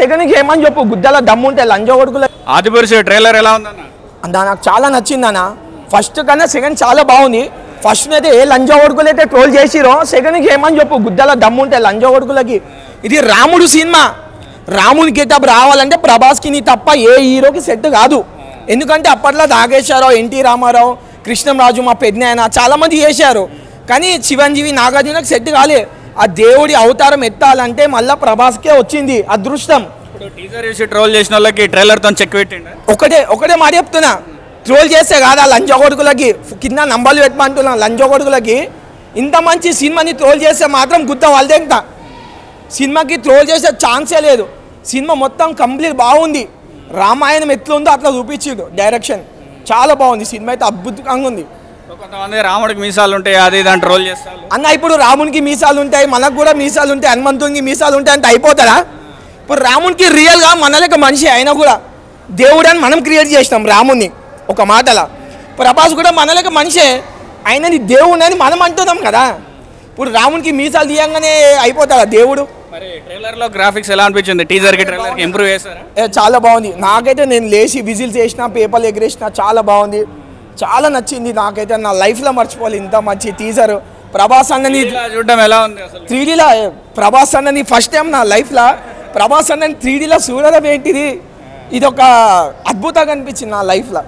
సెకండ్కి ఏమని చెప్పు గుద్దల దమ్ముంటే లంజ కొడుకుల ఆదిపురుషు ట్రైలర్ ఎలా ఉందన్న? నాకు చాలా నచ్చింది అన్న. ఫస్ట్ కన్నా సెకండ్ చాలా బాగుంది. ఫస్ట్ అయితే ఏ లంజ కొడుకులు అయితే ట్రోల్ చేసిరో సెకండ్కి ఏమని చెప్పు గుద్దల దమ్ముంటే లంజ కొడుకులకి. ఇది రాముడు సినిమా. రాముని గెటప్ రావాలంటే ప్రభాస్కి నీ తప్ప ఏ హీరోకి సెట్ కాదు. ఎందుకంటే అప్పట్లో నాగేశ్వరరావు ఎన్టీ రామారావు కృష్ణంరాజు మా పెద్దనాయన చాలా మంది చేశారు. కానీ చిరంజీవి నాగార్జునకు సెట్ కాలే. ఆ దేవుడి అవతారం ఎత్తాలంటే మళ్ళా ప్రభాస్కే వచ్చింది అదృష్టం. ఇప్పుడు టీజర్ చూసి ట్రోల్ చేసిన వాళ్ళకి ట్రైలర్తో చెక్ పెట్టిండ? ఒకటే ఒకటే మాట చెప్తున్నా. ట్రోల్ చేస్తే కాదా లంచ కొడుకులకి? కింద నంబర్లు పెట్టమంటున్నా లంచ కొడుకులకి. ఇంత మంచి సినిమాని ట్రోల్ చేస్తే మాత్రం గుద్ద వాళ్ళదే ఇంకా. సినిమాకి ట్రోల్ చేసే ఛాన్సే లేదు. సినిమా మొత్తం కంప్లీట్ బాగుంది. రామాయణం ఎట్లుందో అట్లా చూపించిండు డైరెక్షన్ చాలా బాగుంది. సినిమా అయితే అద్భుతంగా ఉంది. కొంతమంది రాముడికి మీసాలు ఉంటాయి అది ఇది అని ట్రోల్ చేస్తారు. అన్న ఇప్పుడు రామునికి మీసాలు ఉంటాయి మనకు కూడా మీసాలు ఉంటాయి హనుమంతునికి మీసాలు ఉంటాయి అంటే అయిపోతారా? ఇప్పుడు రామునికి రియల్గా మన లెక్క మనిషి అయినా కూడా దేవుడు అని మనం క్రియేట్ చేసినాం రాముని ఒక మాటల. ప్రభాస్ కూడా మన లెక్క మనిషే ఆయనని దేవుడు అని మనం అంటున్నాం కదా. ఇప్పుడు రామునికి మీసాలు తీయంగానే అయిపోతాడా దేవుడు? మరి ట్రైలర్లో గ్రాఫిక్స్ ఎలా అనిపించింది? టీజర్కి ట్రైలర్కి ఇంప్రూవ్ చేశారా? చాలా బాగుంది. నాకైతే నేను లేచి విజిల్స్ చేసిన పేపర్లు ఎగిరేసిన చాలా బాగుంది. చాలా నచ్చింది నాకైతే నా లైఫ్లో మర్చిపోవాలి ఇంత మంచి టీజర్ ప్రభాస్ అన్నని చూడడం ఎలా ఉంది అసలు? త్రీ డీలో ప్రభాస్ అన్నని ఫస్ట్ టైం నా లైఫ్లో ప్రభాస్ అన్నని త్రీ డీలో చూడడం ఏంటిది? ఇది ఒక అద్భుతంగా అనిపించింది నా లైఫ్లో